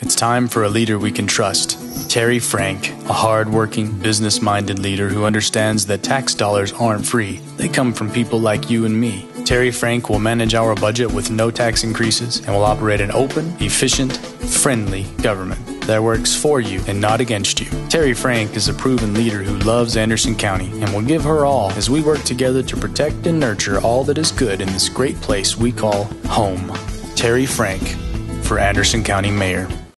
It's time for a leader we can trust. Terry Frank, a hard-working, business-minded leader who understands that tax dollars aren't free. They come from people like you and me. Terry Frank will manage our budget with no tax increases and will operate an open, efficient, friendly government that works for you and not against you. Terry Frank is a proven leader who loves Anderson County and will give her all as we work together to protect and nurture all that is good in this great place we call home. Terry Frank for Anderson County Mayor.